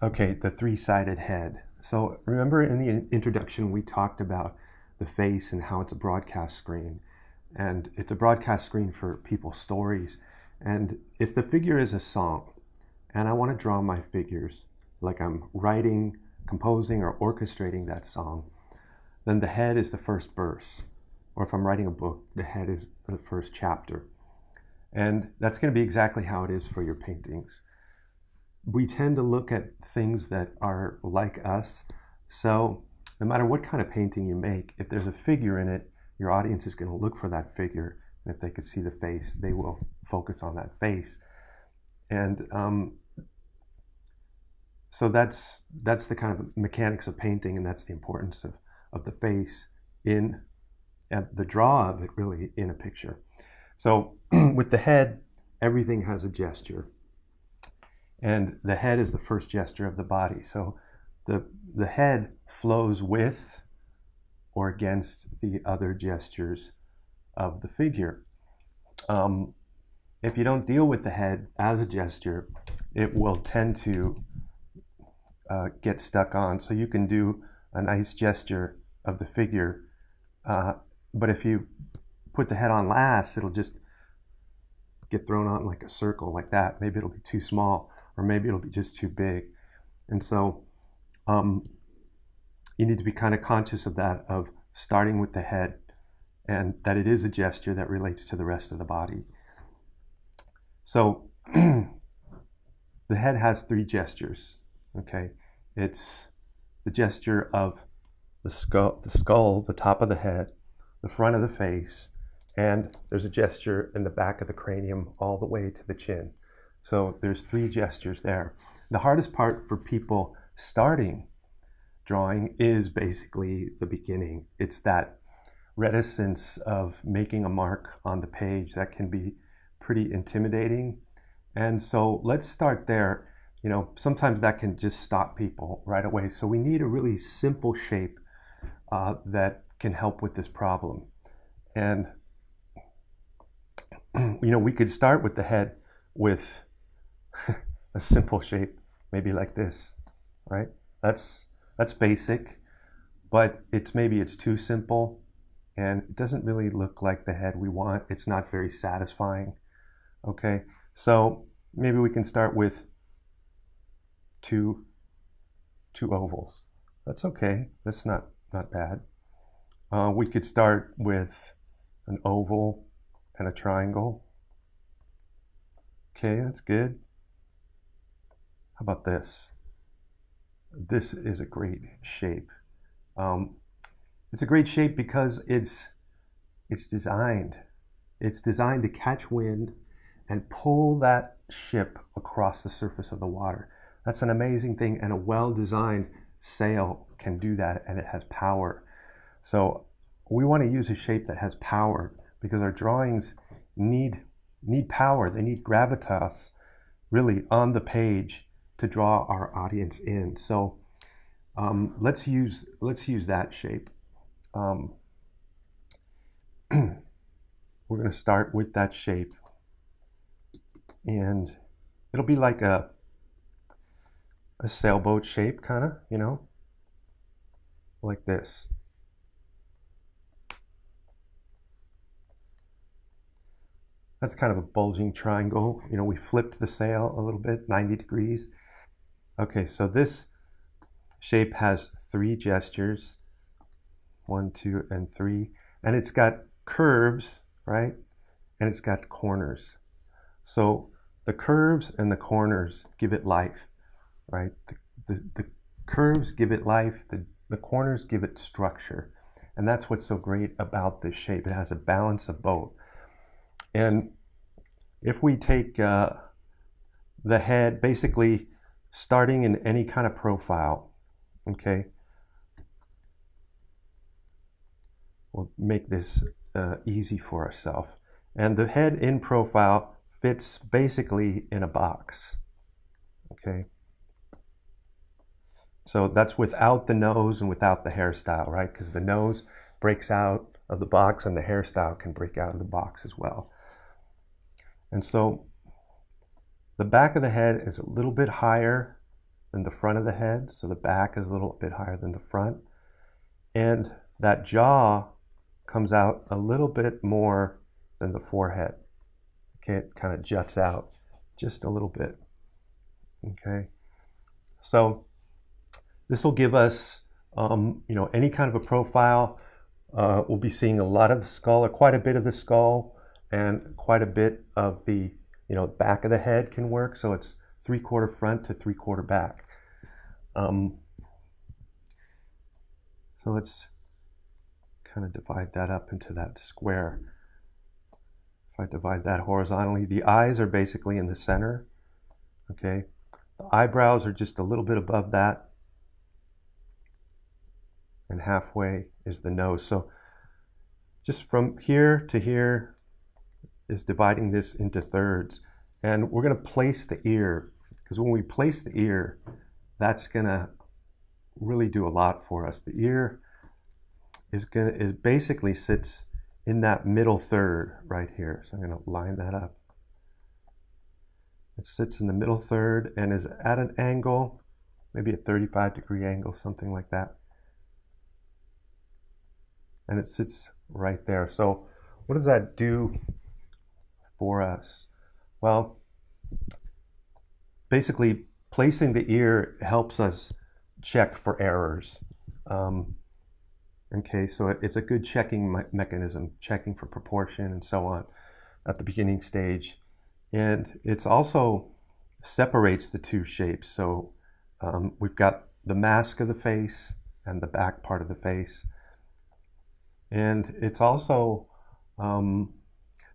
Okay, the three-sided head. So remember in the introduction we talked about the face and how it's a broadcast screen. And it's a broadcast screen for people's stories. And if the figure is a song, and I want to draw my figures like I'm writing, composing, or orchestrating that song, then the head is the first verse. Or if I'm writing a book, the head is the first chapter. And that's going to be exactly how it is for your paintings. We tend to look at things that are like us. So no matter what kind of painting you make, if there's a figure in it, your audience is going to look for that figure. And if they can see the face, they will focus on that face. And um, so that's that's the kind of mechanics of painting, and that's the importance of, of the face in the draw of it really in a picture. So with the head, everything has a gesture. And the head is the first gesture of the body. So the, the head flows with or against the other gestures of the figure. Um, if you don't deal with the head as a gesture, it will tend to uh, get stuck on. So you can do a nice gesture of the figure, uh, but if you put the head on last, it'll just get thrown on like a circle like that. Maybe it'll be too small, or maybe it'll be just too big. And so um, you need to be kind of conscious of that, of starting with the head, and that it is a gesture that relates to the rest of the body. So the head has three gestures. Okay, it's the gesture of the skull, the skull, the top of the head, the front of the face, and there's a gesture in the back of the cranium all the way to the chin. So there's three gestures there. The hardest part for people starting drawing is basically the beginning. It's that reticence of making a mark on the page that can be pretty intimidating. And so let's start there. You know, sometimes that can just stop people right away. So we need a really simple shape uh, that can help with this problem. And, you know, we could start with the head with a simple shape, maybe like this, right? That's, that's basic, but it's maybe it's too simple and it doesn't really look like the head we want. It's not very satisfying. Okay, so maybe we can start with two, two ovals. That's okay. That's not, not bad. Uh, we could start with an oval and a triangle. Okay, that's good. How about this? This is a great shape. Um, it's a great shape because it's it's designed. It's designed to catch wind and pull that ship across the surface of the water. That's an amazing thing, and a well-designed sail can do that, and it has power. So we want to use a shape that has power because our drawings need need power. They need gravitas, really, on the page to draw our audience in. So um, let's use let's use that shape. Um, we're going to start with that shape. And it'll be like a a sailboat shape kind of you know? Like this. That's kind of a bulging triangle. You know we flipped the sail a little bit 90 degrees okay so this shape has three gestures one two and three and it's got curves right and it's got corners so the curves and the corners give it life, right? The, the, the curves give it life, the, the corners give it structure. And that's what's so great about this shape. It has a balance of both. And if we take uh, the head, basically starting in any kind of profile, okay, we'll make this uh, easy for ourselves. And the head in profile fits basically in a box. Okay. So that's without the nose and without the hairstyle, right? Because the nose breaks out of the box and the hairstyle can break out of the box as well. And so the back of the head is a little bit higher than the front of the head, so the back is a little bit higher than the front. And that jaw comes out a little bit more than the forehead. Okay, it kind of juts out just a little bit. Okay, so this will give us, um, you know, any kind of a profile. Uh, we'll be seeing a lot of the skull, or quite a bit of the skull, and quite a bit of the, you know, back of the head can work. So it's three quarter front to three quarter back. Um, so let's kind of divide that up into that square. If I divide that horizontally, the eyes are basically in the center. Okay, the eyebrows are just a little bit above that. And halfway is the nose. So just from here to here is dividing this into thirds. And we're going to place the ear because when we place the ear, that's going to really do a lot for us. The ear is going to is basically sits in that middle third right here. So I'm going to line that up. It sits in the middle third and is at an angle, maybe a 35 degree angle, something like that. And it sits right there. So what does that do for us? Well, basically placing the ear helps us check for errors. Um, okay, so it's a good checking me- mechanism, checking for proportion and so on at the beginning stage. And it's also separates the two shapes. So um, we've got the mask of the face and the back part of the face. And it's also um,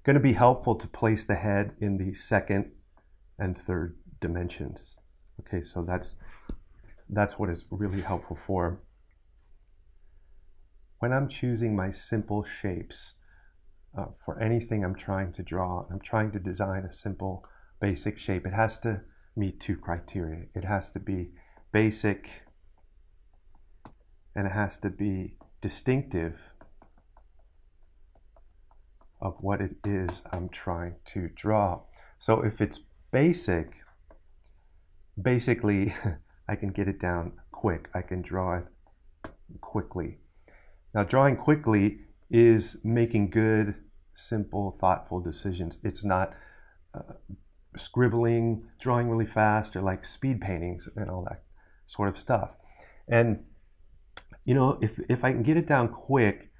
going to be helpful to place the head in the second and third dimensions. Okay, so that's that's what is really helpful for. When I'm choosing my simple shapes uh, for anything I'm trying to draw, I'm trying to design a simple, basic shape. It has to meet two criteria. It has to be basic and it has to be distinctive of what it is I'm trying to draw. So if it's basic, basically, I can get it down quick. I can draw it quickly. Now, drawing quickly is making good, simple, thoughtful decisions. It's not uh, scribbling, drawing really fast, or like speed paintings and all that sort of stuff. And you know, if if I can get it down quick,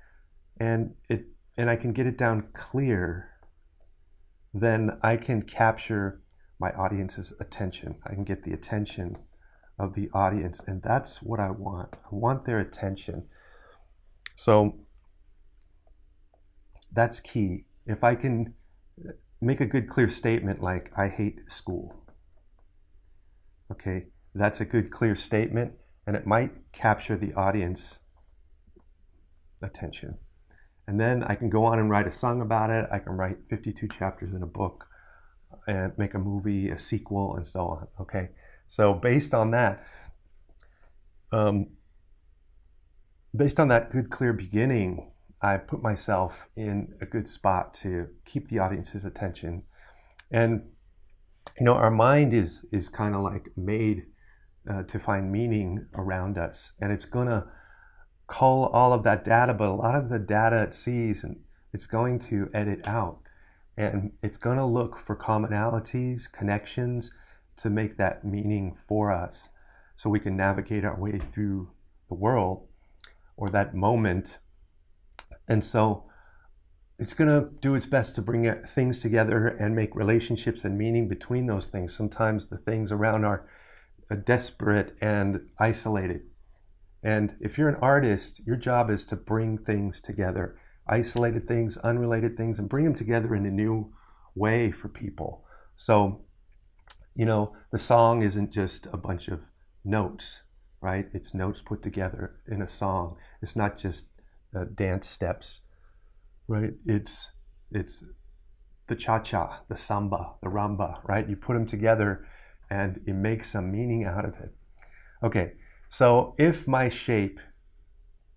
and it and I can get it down clear, then I can capture my audience's attention. I can get the attention of the audience, and that's what I want. I want their attention. So that's key. If I can make a good, clear statement like, I hate school, okay, that's a good, clear statement, and it might capture the audience attention. And then I can go on and write a song about it. I can write 52 chapters in a book and make a movie, a sequel, and so on. Okay, so based on that, um, based on that good, clear beginning, I put myself in a good spot to keep the audience's attention, and you know, our mind is is kind of like made uh, to find meaning around us, and it's gonna cull all of that data, but a lot of the data it sees, and it's going to edit out and it's going to look for commonalities, connections to make that meaning for us so we can navigate our way through the world or that moment. And so it's going to do its best to bring things together and make relationships and meaning between those things. Sometimes the things around are uh, desperate and isolated. And if you're an artist, your job is to bring things together isolated things, unrelated things, and bring them together in a new way for people. So, you know, the song isn't just a bunch of notes, right? It's notes put together in a song. It's not just uh, dance steps, right? It's it's the cha-cha, the samba, the rumba, right? You put them together and it makes some meaning out of it. Okay, so if my shape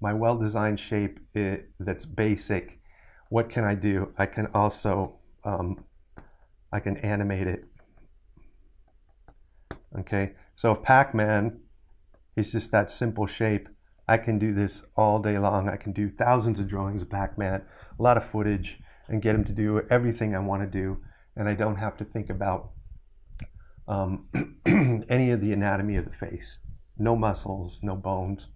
my well-designed shape it, that's basic, what can I do? I can also, um, I can animate it. Okay, So Pac-Man is just that simple shape, I can do this all day long. I can do thousands of drawings of Pac-Man, a lot of footage, and get him to do everything I want to do. And I don't have to think about um, any of the anatomy of the face. No muscles, no bones,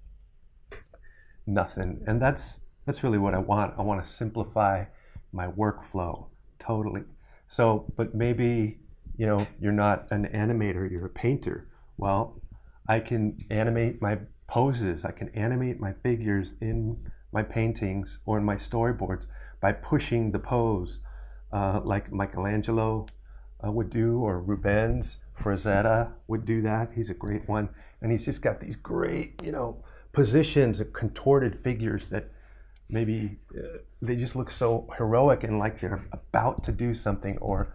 nothing. And that's that's really what I want. I want to simplify my workflow totally. So, but maybe you know you're not an animator, you're a painter. Well, I can animate my poses. I can animate my figures in my paintings or in my storyboards by pushing the pose, uh, like Michelangelo uh, would do, or Rubens Frazetta would do that. He's a great one, and he's just got these great, you know, positions of contorted figures that maybe uh, they just look so heroic and like they're about to do something or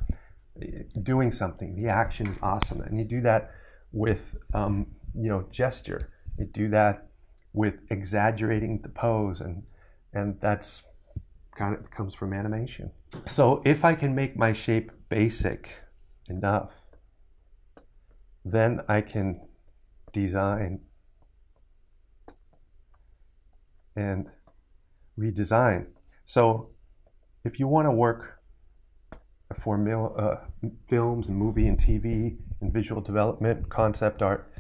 uh, doing something. The action is awesome, and you do that with, um, you know, gesture. You do that with exaggerating the pose, and and that's kind of comes from animation. So if I can make my shape basic enough, then I can design and redesign. So if you want to work for mil, uh, films and movie and TV and visual development, concept art,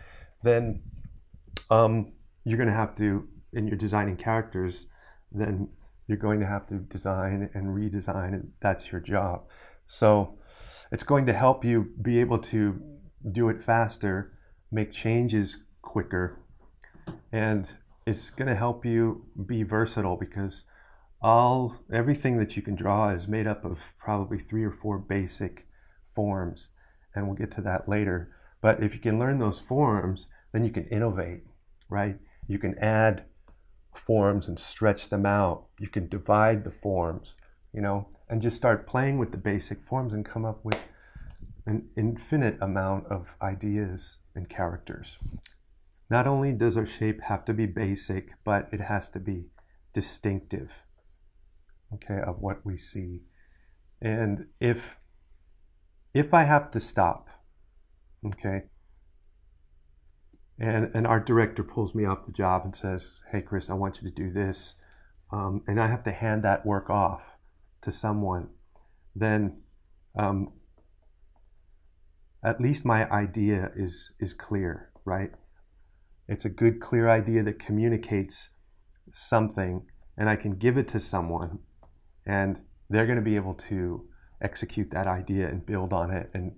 then um, you're going to have to, and you're designing characters, then you're going to have to design and redesign, and that's your job. So it's going to help you be able to do it faster, make changes quicker, and it's going to help you be versatile because all everything that you can draw is made up of probably three or four basic forms, and we'll get to that later. But if you can learn those forms, then you can innovate, right? You can add forms and stretch them out. You can divide the forms, you know, and just start playing with the basic forms and come up with an infinite amount of ideas and characters. Not only does our shape have to be basic, but it has to be distinctive, okay, of what we see. And if if I have to stop, okay, and an art director pulls me off the job and says, "Hey, Chris, I want you to do this," um, and I have to hand that work off to someone, then um, at least my idea is is clear, right? It's a good, clear idea that communicates something, and I can give it to someone, and they're going to be able to execute that idea and build on it and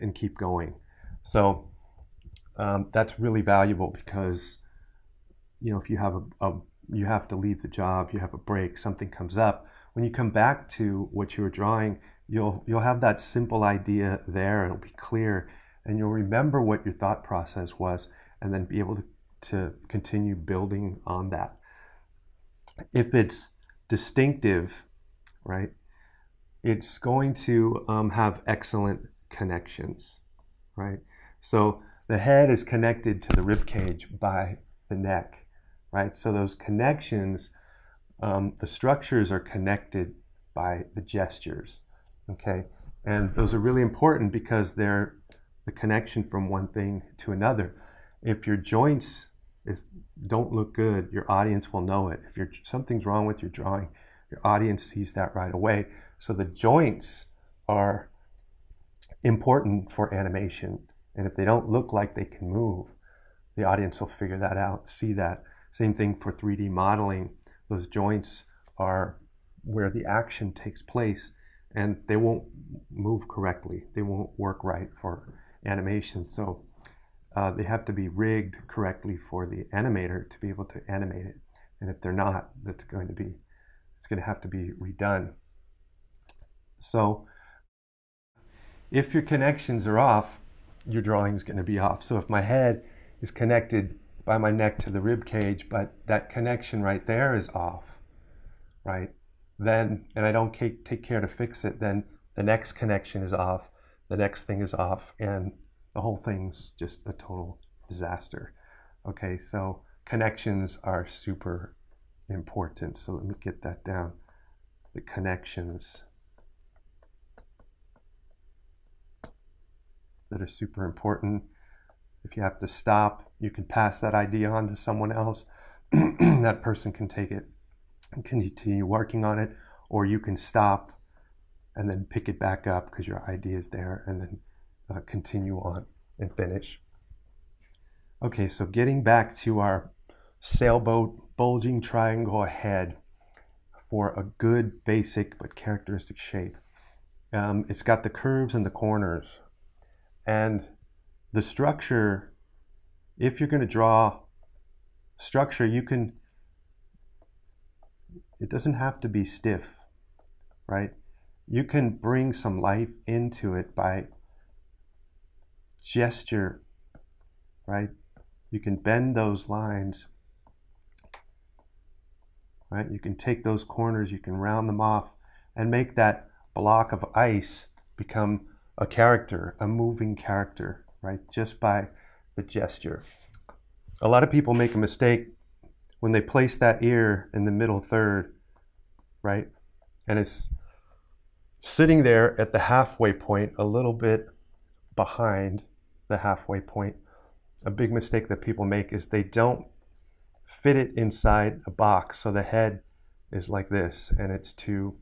and keep going. So um, that's really valuable because you know if you have a, a you have to leave the job, you have a break, something comes up. When you come back to what you were drawing, you'll you'll have that simple idea there it'll be clear and you'll remember what your thought process was and then be able to, to continue building on that. If it's distinctive right it's going to um, have excellent connections right? So the head is connected to the rib cage by the neck right? So those connections um, the structures are connected by the gestures Okay, and those are really important because they're the connection from one thing to another. If your joints if don't look good, your audience will know it. If something's wrong with your drawing, your audience sees that right away. So the joints are important for animation. And if they don't look like they can move, the audience will figure that out, see that. Same thing for 3D modeling. Those joints are where the action takes place and they won't move correctly. They won't work right for animation. So uh, they have to be rigged correctly for the animator to be able to animate it. And if they're not, that's going to be it's going to have to be redone. So if your connections are off, your drawing is going to be off. So if my head is connected by my neck to the rib cage, but that connection right there is off, right? Then and I don't take care to fix it, then the next connection is off, the next thing is off, and the whole thing's just a total disaster. Okay, so connections are super important. So let me get that down. The connections that are super important. If you have to stop, you can pass that idea on to someone else. that person can take it and continue working on it, or you can stop and then pick it back up because your idea is there and then uh, continue on and finish. Okay, so getting back to our sailboat bulging triangle head for a good basic but characteristic shape. Um, it's got the curves and the corners. And the structure, if you're going to draw structure, you can, it doesn't have to be stiff, right? You can bring some life into it by gesture, right? You can bend those lines, right? You can take those corners, you can round them off and make that block of ice become a character, a moving character, right? Just by the gesture. A lot of people make a mistake when they place that ear in the middle third, right? And it's sitting there at the halfway point, a little bit behind the halfway point. A big mistake that people make is they don't fit it inside a box. So the head is like this and it's too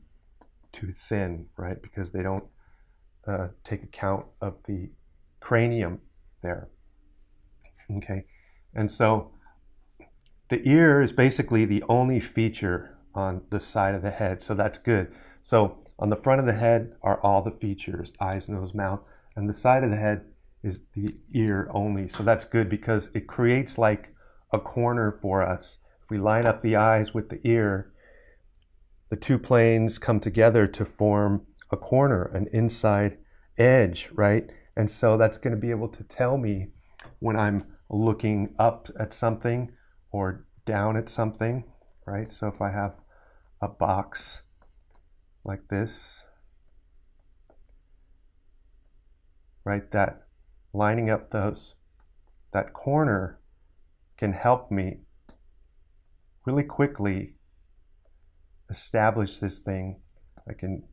too thin, right? Because they don't uh, take account of the cranium there. Okay, and so the ear is basically the only feature on the side of the head, so that's good. So on the front of the head are all the features eyes, nose, mouth, and the side of the head is the ear only. So that's good because it creates like a corner for us. If we line up the eyes with the ear, the two planes come together to form a corner, an inside edge, right? And so that's going to be able to tell me when I'm looking up at something or down at something, right? So if I have a box like this, right, that lining up those, that corner can help me really quickly establish this thing. I can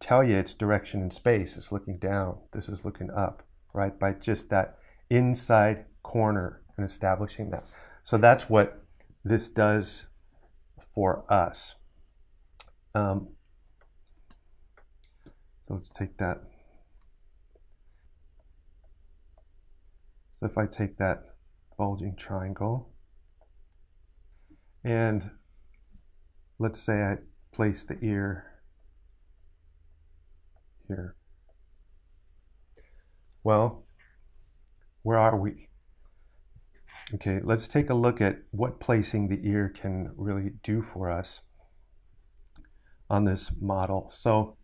tell you its direction in space. It's looking down. This is looking up, right? By just that inside corner and establishing that. So that's what this does for us. Um, so let's take that. So if I take that bulging triangle and let's say I place the ear here. Well, where are we? Okay, let's take a look at what placing the ear can really do for us on this model. So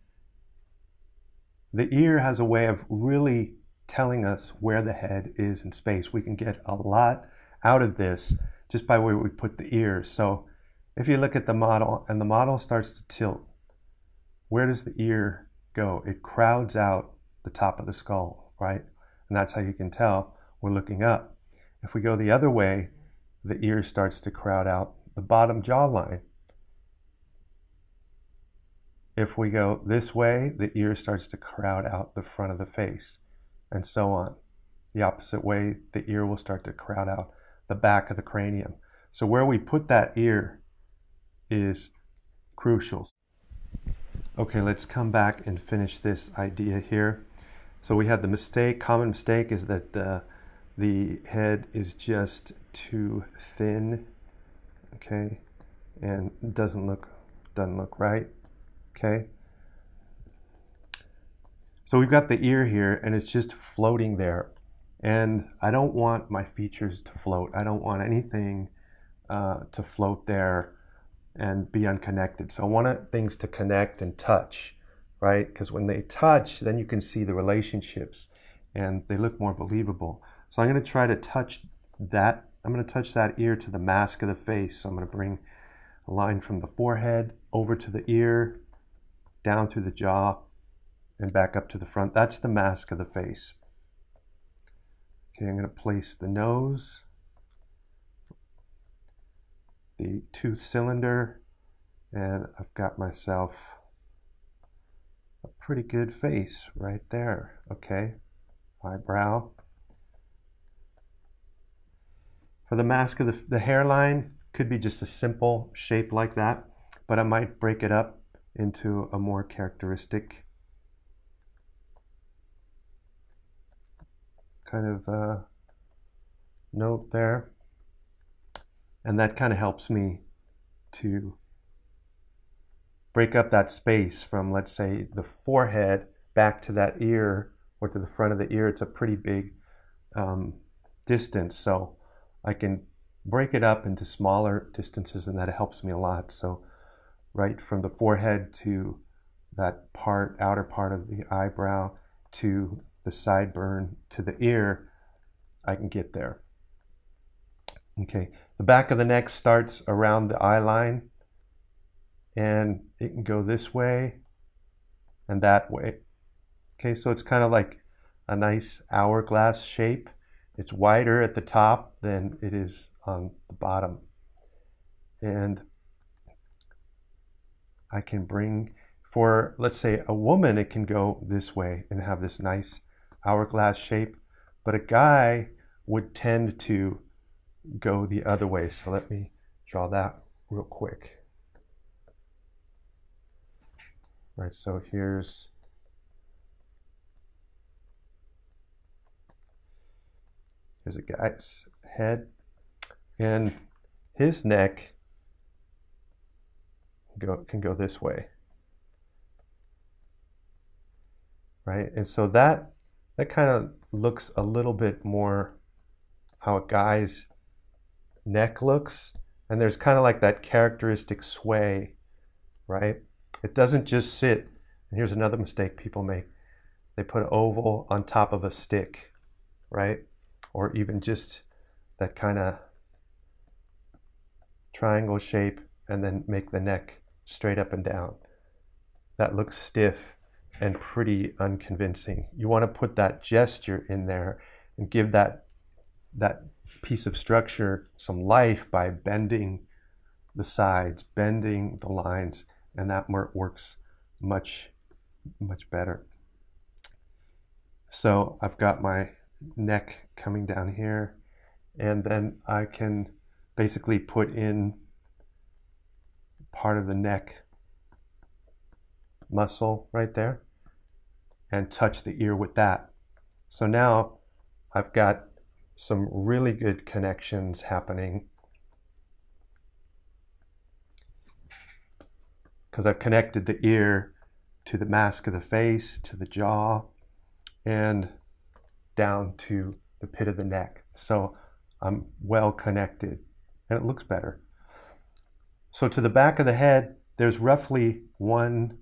the ear has a way of really telling us where the head is in space. We can get a lot out of this just by where we put the ears. So if you look at the model and the model starts to tilt, where does the ear go? It crowds out the top of the skull, right? And that's how you can tell we're looking up. If we go the other way, the ear starts to crowd out the bottom jawline. If we go this way, the ear starts to crowd out the front of the face, and so on. The opposite way, the ear will start to crowd out the back of the cranium. So where we put that ear is crucial. Okay, let's come back and finish this idea here. So we had the mistake, common mistake is that uh, the head is just too thin, okay, and doesn't look, doesn't look right, okay. So we've got the ear here and it's just floating there. And I don't want my features to float. I don't want anything uh, to float there and be unconnected. So I want things to connect and touch, right? Because when they touch, then you can see the relationships and they look more believable. So I'm going to try to touch that. I'm going to touch that ear to the mask of the face. So I'm going to bring a line from the forehead over to the ear, down through the jaw, and back up to the front. That's the mask of the face. Okay, I'm going to place the nose the tooth cylinder and I've got myself a pretty good face right there. Okay, eyebrow. For the mask of the, the hairline, could be just a simple shape like that, but I might break it up into a more characteristic kind of uh, note there. And that kind of helps me to break up that space from, let's say, the forehead back to that ear or to the front of the ear. It's a pretty big um, distance. So I can break it up into smaller distances, and that helps me a lot. So, right from the forehead to that part, outer part of the eyebrow, to the sideburn, to the ear, I can get there. Okay, the back of the neck starts around the eye line, and it can go this way and that way. Okay, so it's kind of like a nice hourglass shape. It's wider at the top than it is on the bottom. And I can bring, for let's say a woman, it can go this way and have this nice hourglass shape, but a guy would tend to go the other way. So let me draw that real quick. Right, so here's here's a guy's head and his neck go, can go this way. Right? And so that that kind of looks a little bit more how a guy's neck looks. And there's kind of like that characteristic sway, right? It doesn't just sit. And here's another mistake people make. They put an oval on top of a stick, right? Or even just that kind of triangle shape and then make the neck straight up and down. That looks stiff and pretty unconvincing. You want to put that gesture in there and give that that piece of structure some life by bending the sides, bending the lines, and that works much much better. So I've got my neck coming down here, and then I can basically put in part of the neck muscle right there and touch the ear with that. So now I've got some really good connections happening because I've connected the ear to the mask of the face, to the jaw, and down to the pit of the neck. So I'm well connected and it looks better. So to the back of the head, there's roughly one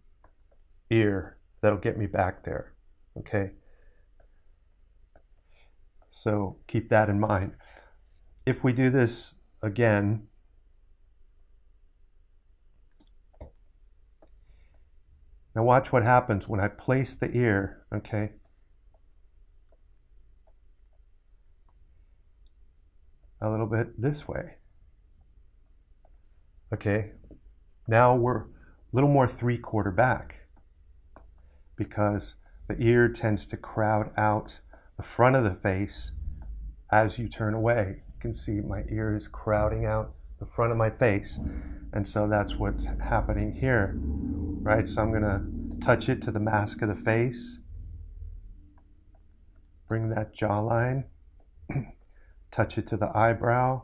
ear that'll get me back there. Okay. So keep that in mind. If we do this again, now watch what happens when I place the ear, okay? A little bit this way. Okay, now we're a little more three quarter back because the ear tends to crowd out the front of the face as you turn away. You can see my ear is crowding out the front of my face. And so that's what's happening here, right? So I'm going to touch it to the mask of the face, bring that jawline, touch it to the eyebrow,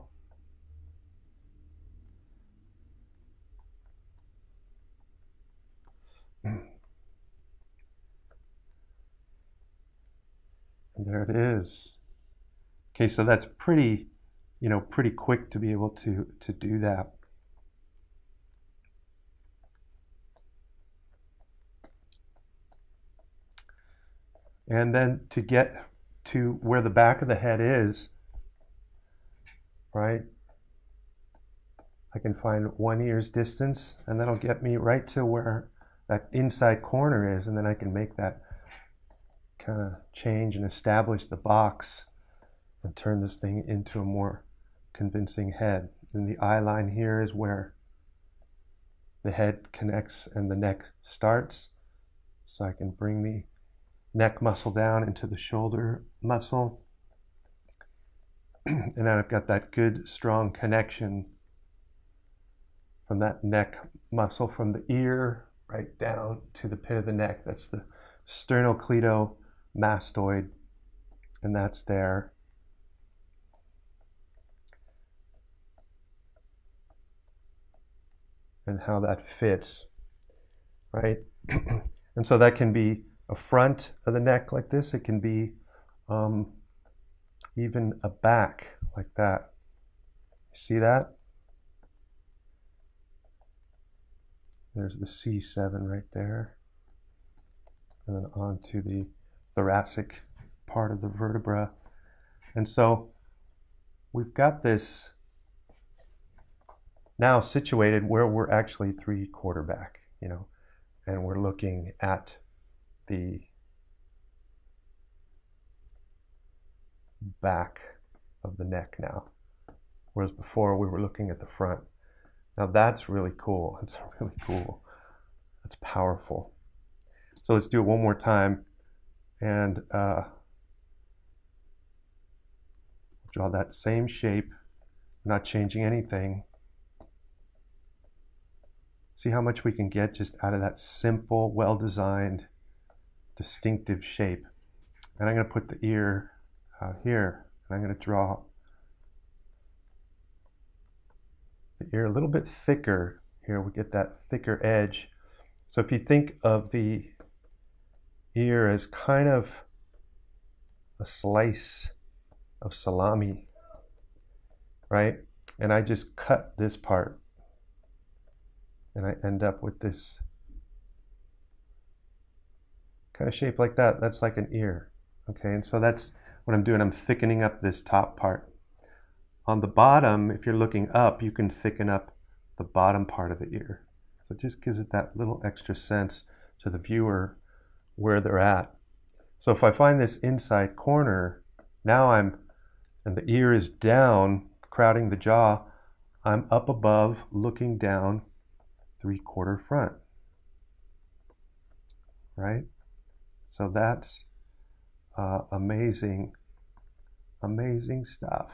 And there it is. Okay, so that's pretty, you know, pretty quick to be able to, to do that. And then to get to where the back of the head is, right? I can find one ear's distance and that'll get me right to where that inside corner is and then I can make that kind of change and establish the box and turn this thing into a more convincing head. And the eye line here is where the head connects and the neck starts. So I can bring the neck muscle down into the shoulder muscle. and I've got that good, strong connection from that neck muscle from the ear right down to the pit of the neck. That's the sternocleidomastoid, and that's there. And how that fits, right? and so that can be a front of the neck like this. It can be um, even a back like that. See that? There's the C7 right there. And then on to the thoracic part of the vertebra. And so we've got this now situated where we're actually three quarterback, you know, and we're looking at the back of the neck now. Whereas before we were looking at the front. Now that's really cool. It's really cool. That's powerful. So let's do it one more time and uh, draw that same shape, not changing anything. See how much we can get just out of that simple, well-designed, distinctive shape. And I'm going to put the ear out here, and I'm going to draw the ear a little bit thicker. Here we get that thicker edge. So if you think of the ear as kind of a slice of salami, right? And I just cut this part and I end up with this kind of shape like that. That's like an ear, okay? And so that's what I'm doing. I'm thickening up this top part. On the bottom, if you're looking up, you can thicken up the bottom part of the ear. So it just gives it that little extra sense to the viewer where they're at. So if I find this inside corner, now I'm, and the ear is down, crowding the jaw, I'm up above, looking down, three quarter front. Right? So that's uh, amazing, amazing stuff.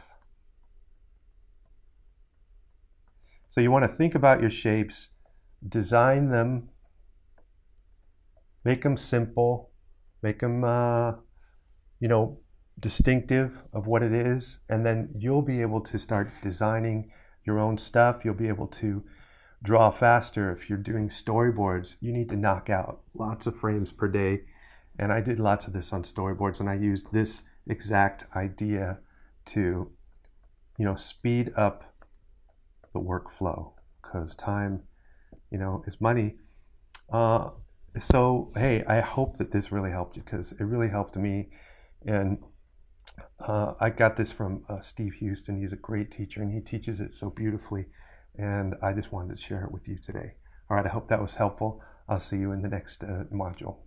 So you want to think about your shapes, design them, make them simple, make them, uh, you know, distinctive of what it is, and then you'll be able to start designing your own stuff. You'll be able to draw faster. If you're doing storyboards, you need to knock out lots of frames per day. And I did lots of this on storyboards, and I used this exact idea to, you know, speed up the workflow because time, you know, is money. Uh, so, hey, I hope that this really helped you because it really helped me. And uh, I got this from uh, Steve Huston. He's a great teacher and he teaches it so beautifully. And I just wanted to share it with you today. All right, I hope that was helpful. I'll see you in the next uh, module.